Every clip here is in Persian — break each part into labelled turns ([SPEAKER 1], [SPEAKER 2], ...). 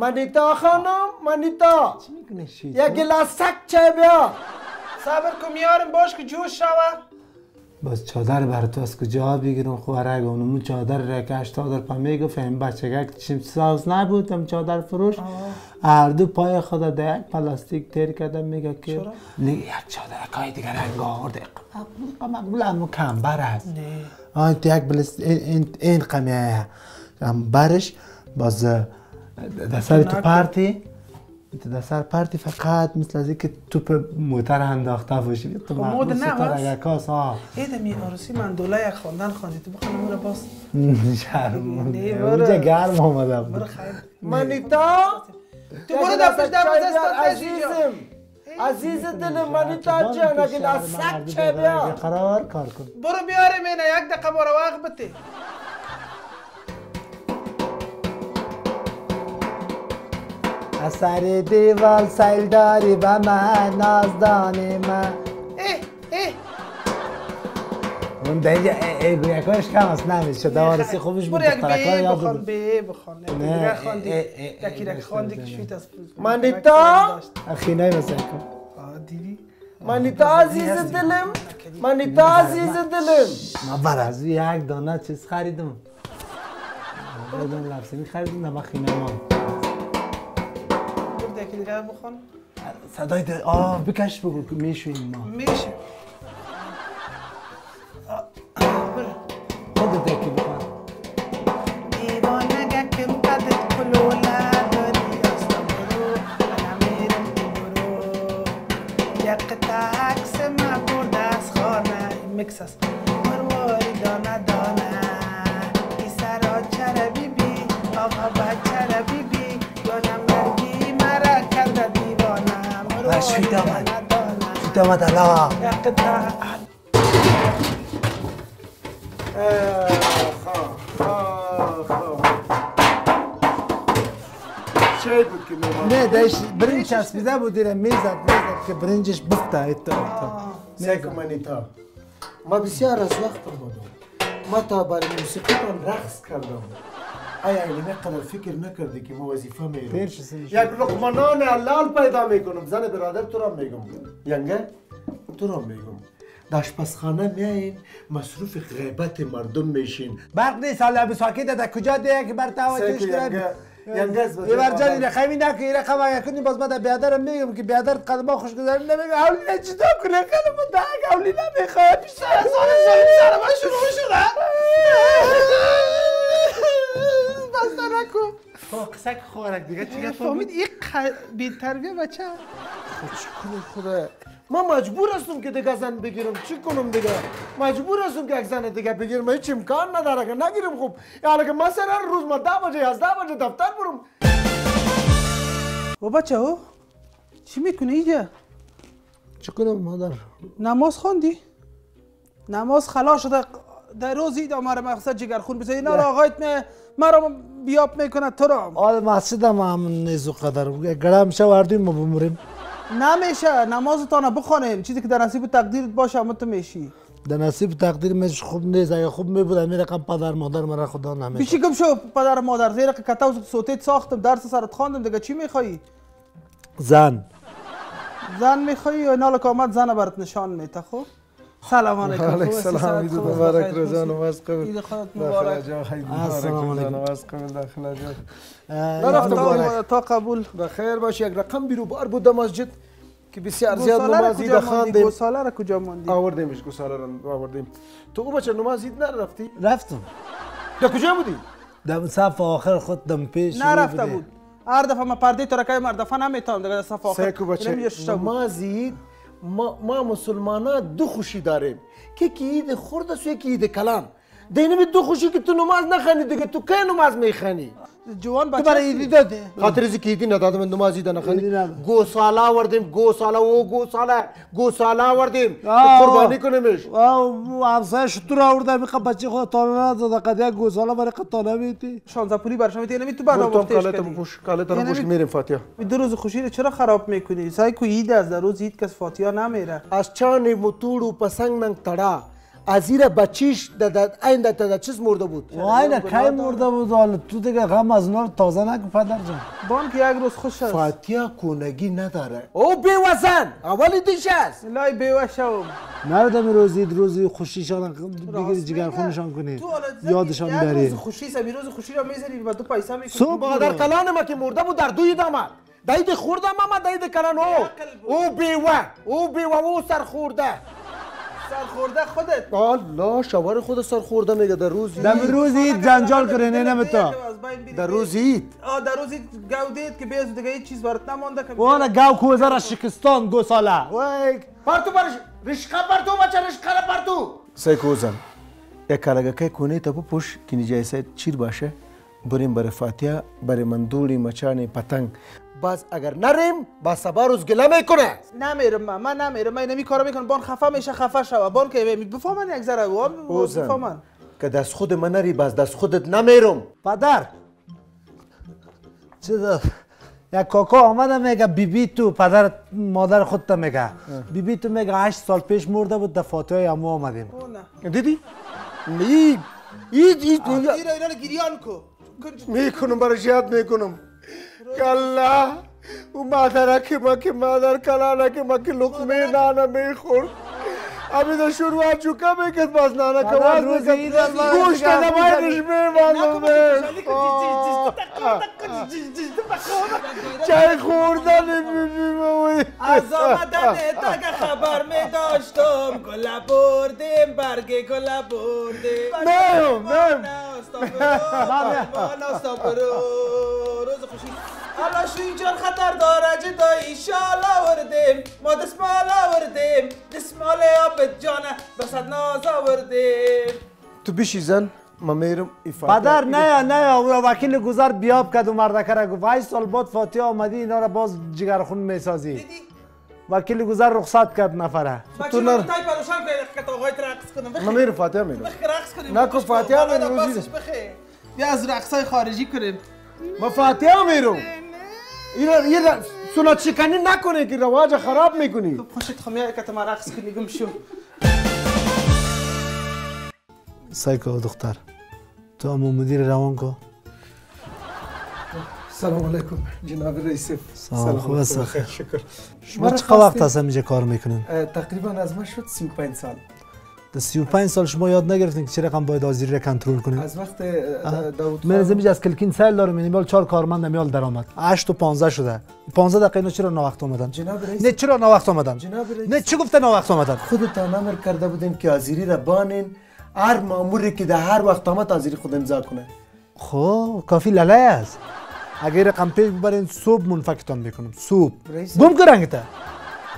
[SPEAKER 1] منیتا خانم منیتا
[SPEAKER 2] چی
[SPEAKER 1] یک گلاس سک چای بیا
[SPEAKER 3] صبر کن میارم باش که جوش شوه
[SPEAKER 2] باز چادر بر تو از کجا بگیرم خواره اونمون چادر را که 80 در پا می‌گفت این بچه که چیم ساز نبود هم چادر فروش هر دو پای خود در یک پلاستیک تیر کردم میگه که یک چادر کای دیگر رنگ آورده مقبول هم کمبر
[SPEAKER 3] نه
[SPEAKER 2] آه انت یک بلست این قمیه برش باز در سر تو
[SPEAKER 3] نکن.
[SPEAKER 2] پارتی؟ در سر پارتی فقط مثل از اینکه توپ موتر انداخته باشی. تو
[SPEAKER 3] خب مود نه؟
[SPEAKER 2] یکاس ها
[SPEAKER 3] ایده می آرسی من دوله یک خواندن خواندی. تو بخوانم اون رو باز
[SPEAKER 2] شرم اونجا. گرم آمده
[SPEAKER 3] برو
[SPEAKER 2] بود
[SPEAKER 3] خیر
[SPEAKER 1] منیتا
[SPEAKER 3] تو برو در پیش در
[SPEAKER 1] عزیزم. عزیز دل منیتا جان یک گلاس سک چای بیا.
[SPEAKER 2] قرار کار کن.
[SPEAKER 3] برو بیارم اینه. یک دقیقه برو وقت بده.
[SPEAKER 2] از سر دیوال سیل داری به من نازدانی من.
[SPEAKER 3] اه اه.
[SPEAKER 2] اون در اینجا گویکاش کم است نمیشه دوارسی خوبش بود.
[SPEAKER 3] به
[SPEAKER 2] یاد
[SPEAKER 3] بخوان
[SPEAKER 2] بود.
[SPEAKER 3] به بخوان.
[SPEAKER 2] نه،
[SPEAKER 3] یکی
[SPEAKER 2] اه،
[SPEAKER 3] خواندی. که شویت از
[SPEAKER 1] منیتا؟
[SPEAKER 2] اخینای مثلا کن
[SPEAKER 3] دیدی؟
[SPEAKER 1] منیتا عزیز دلم؟ منیتا عزیز دلم.
[SPEAKER 2] ما بر از یک دانه چیز خریدم. بدون لبسمی خریدم نه خینه ما.
[SPEAKER 3] یکی دیگه بخوان
[SPEAKER 2] صدای آه بکش بگو که می‌شویم ما.
[SPEAKER 3] میشه مرواری
[SPEAKER 2] شوید آمد. فیت آمد الا
[SPEAKER 3] یک قطعه
[SPEAKER 1] چای بود که
[SPEAKER 2] نه دایش برنج چسبیده بود دیره می‌زد می‌زد که برنجش بفته ایتا
[SPEAKER 1] سیکو منیتا ما بسیار از وقت آمدم ما تا برای موسیقیتان رقص کردم آیا این قدر فکر نکردی که ما وظیفه میرم. یک لقمه نان حلال پیدا می‌کنم زن برادر تو را میگم ینگه تو را میگم در آشپزخانه میایین مصروف غیبت مردم میشین
[SPEAKER 2] برق نیست حالا ابو ساکت در کجا دیگه که بر توجهش کرد
[SPEAKER 1] از
[SPEAKER 2] یه برجانی
[SPEAKER 1] آدم.
[SPEAKER 2] رقمی نکن یه رقم اگه کنی باز در بیادرم میگم که بیادر قدم خوش گذاری نمیگم اولی نه چیزا کنه قدم دهک اولی نمی‌خواد پیش سر سال
[SPEAKER 3] سر من شروع شده بسته نکن.
[SPEAKER 2] قصه که خورک دیگه چی
[SPEAKER 3] فهمید؟ این بی تربیه بچه
[SPEAKER 1] خود چی کنم خدا ما مجبور هستم که دیگه زن بگیرم. چی کنم دیگه؟ مجبور هستم که یک زن دیگه بگیرم. هیچ امکان نداره که نگیرم. خوب یعنی که مثلا روز ما ده بجه یازده بجه دفتر برم.
[SPEAKER 3] و بچه ها چی می‌کنی اینجا
[SPEAKER 1] چی کنم مادر؟
[SPEAKER 3] نماز خواندی نماز خلا شده. در روز اید آمار مقصد جگر خون بزنی. نه آقایت می مرا بیاب می‌کنه تو را.
[SPEAKER 2] آل مسجد هم نیزو قدر. گرم شو وردیم ما بموریم.
[SPEAKER 3] نمیشه نمازتان بخوانیم. چیزی که در نصیب و تقدیرت باشه اما تو میشی.
[SPEAKER 2] در نصیب تقدیر میش خوب نیست. اگه خوب میبود امیر رقم پدر مادر مرا خدا نمیشه
[SPEAKER 3] بیشی کم شو پدر مادر. زیرا که کتا و صوتیت ساختم درس سرت خواندم. دیگه چی میخوایی؟
[SPEAKER 2] زن.
[SPEAKER 3] زن میخوایی؟ یا نال آمد زن برات نشان میته خب؟ سلام علیکم.
[SPEAKER 1] علیک؟ سلام،؟ مبارک،
[SPEAKER 3] خوب
[SPEAKER 1] نماز؟ قبول.
[SPEAKER 3] عید خودت مبارک.
[SPEAKER 2] السلام علیکم.
[SPEAKER 1] نماز قبل داخل جا. مبارک.
[SPEAKER 3] تا قبول.
[SPEAKER 1] بخیر باش یک رقم بیرو بار بود مسجد که بسیار زیاد
[SPEAKER 3] را
[SPEAKER 1] نماز عید خواندیم
[SPEAKER 3] گوساله را کجا ماندی؟
[SPEAKER 1] آوردیمش گوساله رو آوردیم. تو او بچه نماز عید نرفتی؟
[SPEAKER 2] رفتم.
[SPEAKER 1] در کجا بودی؟
[SPEAKER 2] در صف آخر خود دم پیش
[SPEAKER 3] نرفته بود. هر دفعه ما پرده تو رکای هر دفعه نمی‌تونم. دیگه صف آخر.
[SPEAKER 1] بچه
[SPEAKER 3] یه شتا بود.
[SPEAKER 1] نماز عید ما, ما مسلمان دو خوشی داریم. که که عید خورد است و یکی عید کلام. دینه دو خوشی که تو نماز نخوانی دیگه تو کی نماز می‌خوانی؟
[SPEAKER 3] جوان بچه
[SPEAKER 2] برای ایدی داده.
[SPEAKER 1] خاطر از که عیدی ندادم من نماز عید نخوانی
[SPEAKER 2] عیدی ندادم.
[SPEAKER 1] گوساله آوردیم گوساله او گوساله گوساله آوردیم. قربانی کنیمش.
[SPEAKER 2] او همسایه شطور آورده میخواد بچه خود تانه نداده قد یک گوزاله برای قد تانه میتی
[SPEAKER 3] 16 پولی برش میتی نمی تو برنامه
[SPEAKER 1] تو
[SPEAKER 3] وقتش
[SPEAKER 1] کالت
[SPEAKER 3] کردی
[SPEAKER 1] پوش کالت رو پوش
[SPEAKER 3] می-
[SPEAKER 1] میریم فاتحه.
[SPEAKER 3] دو روز خوشی رو چرا خراب میکنی؟ سعی کو عید در روز عید کس فاتحه نمیره.
[SPEAKER 1] از چان متوڑو پسنگ ننگ تڑا از بچیش در این در در چیز مرده بود
[SPEAKER 2] وای کی مرده بود حالا تو دیگه غم از اونا رو تازه نکن پدر جان
[SPEAKER 3] بان که یک روز خوش است
[SPEAKER 1] فاتیا کونگی نداره او بیوزن اولی دیش است
[SPEAKER 3] لای بیوشم
[SPEAKER 2] نردم روزی روزی خوشیشان بگیری جگر خونشان کنی یادشان بری
[SPEAKER 3] روز خوشی سمی روز خوشی رو می‌ذاری و تو پیسه می‌کنی
[SPEAKER 1] مادر کلان ما که مرده بود در دوی داید خوردم اما داید کلان او او بیوه او بیوه او سر خورده
[SPEAKER 3] سر خورده خودت.
[SPEAKER 1] الله شوار خود سر خورده میگه در روز
[SPEAKER 2] دم روزی جنجال کنی نه
[SPEAKER 3] بری.
[SPEAKER 1] در روز عید.
[SPEAKER 3] آه در روزی گاو دید که بیز دیگه هیچ چیز برات نمانده که
[SPEAKER 2] والا گاو کوزه را شکستان گو ساله.
[SPEAKER 1] وای. پرتو برش. رشقه پرتو بچه رشقه پرتو. سیکوزن یک کلگه که کنه تا پوش که جایسه چیر باشه. بریم برای فاتحه برای مندولی مچان پتنگ باز اگر نریم با سبا روز گله می‌کنه
[SPEAKER 3] نمیرم من من نمیرم من نمی کارو می‌کنم بان خفه میشه خفه شوه بان که بفهمن یک ذره بفهمن
[SPEAKER 1] که دست خود من نری باز دست خودت نمیرم
[SPEAKER 2] پدر چه؟ یک کاکا آمده میگه بیبی تو پدر مادر خودت میگه بیبی تو میگه هشت سال پیش مرده بود در فاتحه امو آمدیم
[SPEAKER 1] دیدی؟ اید اید اید
[SPEAKER 3] اینا گریان کو
[SPEAKER 1] می‌کنم برش یاد می‌کنم. کلا او مادر که ما که مادر کلانا که ما که لقمه نانا می‌خورد ابھی تو شروع چکا می‌کرد باز نانا کواز
[SPEAKER 2] من
[SPEAKER 1] گوشت نمایدش میماندم چای خوردن بیبی
[SPEAKER 3] از آمدن تگ خبر می داشتم گلا بردیم برگ گلا بردیم.
[SPEAKER 1] نیم نیم
[SPEAKER 3] روز خوشی. حالا شو اینجا خطر داره جدایی. شال آوردیم. ما دسمال آوردیم. دسمال آب جانه بسد ناز آوردیم.
[SPEAKER 1] تو بیشی زن؟ ما میرم
[SPEAKER 2] پدر نه نه. او را وکیل گذر بیاب کرد و مردکه را گفت 8 سال بعد فاتحه آمدی اینا را باز جگرخون می‌سازی.
[SPEAKER 3] دیدی؟
[SPEAKER 2] وکیل گذر رخصت کرد نفره
[SPEAKER 1] تو نر-
[SPEAKER 3] تای پروشان که آقای رقص کنم
[SPEAKER 1] ما میرم فاتحه میرم
[SPEAKER 3] بخی رقص کنیم
[SPEAKER 1] نکن، فاتحه
[SPEAKER 3] بابا،
[SPEAKER 1] روزی.
[SPEAKER 3] بیا از رقصای خارجی کنیم
[SPEAKER 1] ما فاتحه میرم اینا اینا سنت شکنی نکنه که رواج خراب می‌کنی
[SPEAKER 3] تو خوشت خمیه که ما رقص کنی گم شو
[SPEAKER 2] سایکو دختر تو همون مدیر روان کو
[SPEAKER 1] سلام علیکم جناب رئیس
[SPEAKER 2] سلام، خوب است.
[SPEAKER 1] شکر
[SPEAKER 2] شما چه وقت هست اینجا کار می‌کنین
[SPEAKER 1] تقریبا از ما شد 35 سال
[SPEAKER 2] در 35 سال شما یاد نگرفتین که چه رقم باید آزیری را کنترل کنین
[SPEAKER 1] از وقت داوود
[SPEAKER 2] من از از کلکین سال دارم میال چهار کارمند میال درآمد 8 و 15 شده 15 دقیقه اینو چرا ناوقت اومدن
[SPEAKER 1] جناب رئیس
[SPEAKER 2] نه چرا ناوقت اومدن
[SPEAKER 1] جناب رئیس
[SPEAKER 2] نه چی گفته ناوقت اومدن
[SPEAKER 1] خودتان امر کرده بودین که آزیری را بانین هر ماموری که در هر وقت آمد آزیری خود امضا کنه
[SPEAKER 2] خب کافی لله است اگه رقم پیش ببرین صبح منفکتان می‌کنم صبح. گم کرنگتا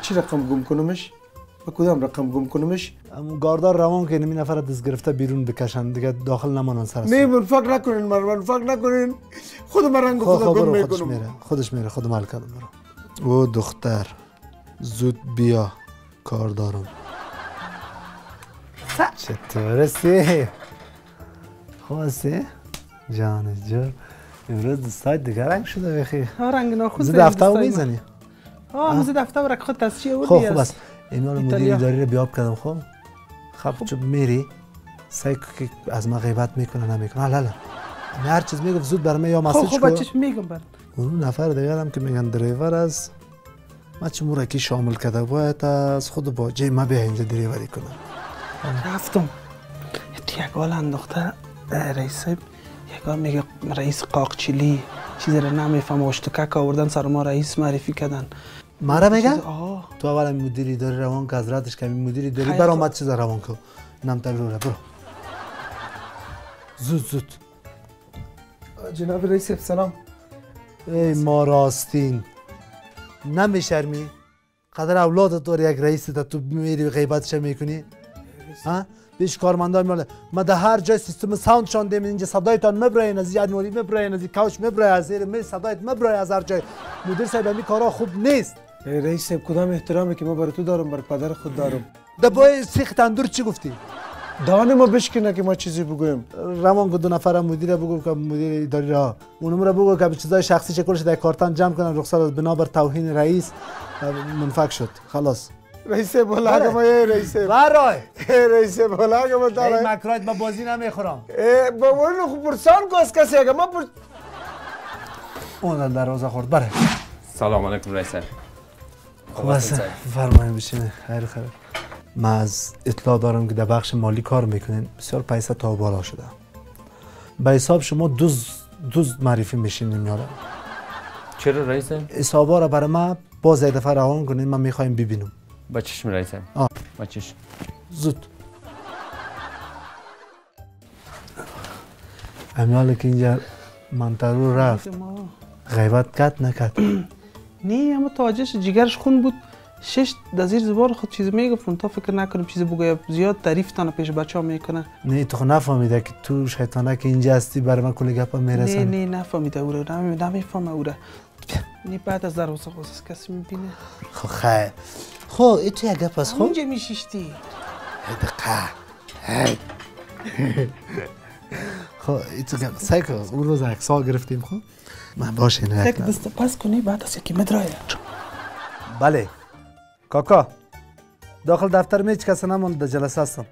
[SPEAKER 1] چی رقم گم کنمش؟ با کدام رقم گم کنمش؟
[SPEAKER 2] گاردار روان که نمی نفر دست گرفته بیرون بکشن دیگه داخل نمانن سر
[SPEAKER 1] نه منفق نکنین من منفق نکنین. خود من رنگ
[SPEAKER 2] خود
[SPEAKER 1] خدا گم
[SPEAKER 2] برو خودش
[SPEAKER 1] می‌کنم
[SPEAKER 2] میره خودش میره خود مال کردم برو. او دختر زود بیا کار دارم چطور سی خواستی؟ جان جور. امروز سایت دیگه. رنگ شده بخی
[SPEAKER 3] ها رنگ ناخوش
[SPEAKER 2] زود دفتر رو می‌زنی؟
[SPEAKER 3] ها همز دفتر رو خود تصفیه بودی
[SPEAKER 2] خب بس. ایمیال مدیر
[SPEAKER 3] ایتالیا.
[SPEAKER 2] اداری رو بیاب کردم خب. خب چون میری سعی که از ما غیبت می‌کنه نمی‌کنه. حالا حالا. من هر چیز می‌گفت زود برای من یا
[SPEAKER 3] خب
[SPEAKER 2] مسیج
[SPEAKER 3] خب
[SPEAKER 2] کن.
[SPEAKER 3] بچهش میگم بر
[SPEAKER 2] اون نفر دیگه هم که میگن دریور از ما چه مورکی شامل کرده باید از خود با جای ما بیا اینجا دریوری کنه
[SPEAKER 3] رفتم. تو یک حال انداخته رئیس. صاحب یک حال میگه رئیس قاقچیلی. چیزی رو نمیفهم. اشتکک آوردن سر ما رئیس معرفی کردن.
[SPEAKER 2] مرا میگن تو اول مدیری داری روان که حضرتش کمی مدیری داری برآمد چیز روان کو نم تر رو برو. زود زود.
[SPEAKER 1] جناب رئیس سلام.
[SPEAKER 2] ای ما راستین. نمیشرمی؟ قدر اولادت داری یک رئیس تا تو میری غیبتش می‌کنی؟ ها بیش کارمندان میاله ما در هر جای سیستم ساوند شان دیم اینجا صدایتان مبراین از یاد نوری مبراین از کوچ مبراین از زیر می صدایت مبراین از هر جای مدیر صاحب می کارا خوب نیست
[SPEAKER 1] رئیس کدام احترامی که ما برای تو دارم برای پدر خود دارم
[SPEAKER 2] در بای سیخ تندور چی گفتی
[SPEAKER 1] دهان ما بشکنه که ما چیزی بگویم
[SPEAKER 2] روان کو دو نفر مدیر بگو که مدیر اداری را اونم را بگو که چیزای شخصی چکلش در کارتان جمع کنن رخصت از بنابر توهین رئیس منفک شد خلاص
[SPEAKER 1] رئیس بلاگم ای رئیس
[SPEAKER 2] برای
[SPEAKER 1] ای رئیس بلاگم
[SPEAKER 2] ای
[SPEAKER 1] داره.
[SPEAKER 2] مکرایت با بازی نمی‌خورم.
[SPEAKER 1] ای با اون خو پرسان از کسی اگه؟ ما پر
[SPEAKER 2] اون دروازه خورد. بره
[SPEAKER 4] سلام علیکم رئیس
[SPEAKER 2] خب است. فرمایید بشینه خیر خیر. من از اطلاع دارم که در بخش مالی کار می‌کنین. بسیار پیسه تا بالا شده. به حساب شما دوز دوز معرفی میشین یارم
[SPEAKER 4] چرا رئیس
[SPEAKER 2] حسابا را برای من باز یک دفعه روان کنین. من می‌خوایم ببینم.
[SPEAKER 4] با چشم رئیس
[SPEAKER 2] آه.
[SPEAKER 4] با چشم.
[SPEAKER 2] زود. امیال که اینجا منطقه رفت. غیبت کت نکت.
[SPEAKER 3] نه اما تاجش جگرش خون بود. شش در زیر زبان خود چیز می‌گفتن تا فکر نکنیم چیز بگویم زیاد تعریف تانه پیش بچه ها می‌کنه.
[SPEAKER 2] نه تو خود نفهمیده که تو شیطانه که اینجا هستی برای من کل گپا
[SPEAKER 3] نه
[SPEAKER 2] می‌رسن.
[SPEAKER 3] نه نفهمیده او رو نمی- نمی‌فهمه او رو نه بعد از دروازه خواست کسی می‌بینه
[SPEAKER 2] خب خیر خب ای تو یک از خب
[SPEAKER 3] اونجا میشیشتی
[SPEAKER 2] دقیقه خب ای تو گپ کن اون روز اکسا گرفتیم خب من باشه نه
[SPEAKER 3] یک دست پس کنی بعد از یکی مدرایه
[SPEAKER 2] بله کاکا داخل دفتر می هیچ کس نماند در جلسه هستم